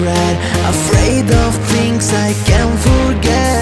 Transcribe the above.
regret Afraid of things I can forget.